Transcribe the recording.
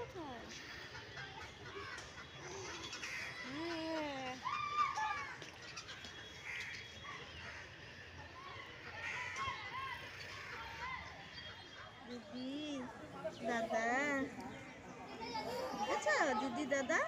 কোথায় দিদি দাদা। আচ্ছা দিদি দাদা?